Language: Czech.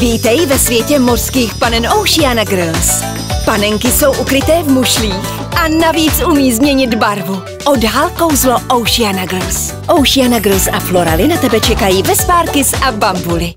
Vítej ve světě mořských panen Oceana girls. Panenky jsou ukryté v mušlích a navíc umí změnit barvu. Odhal kouzlo Oceana Girls. Oceana Girls a Florali na tebe čekají ve Sparkis a Bambuli.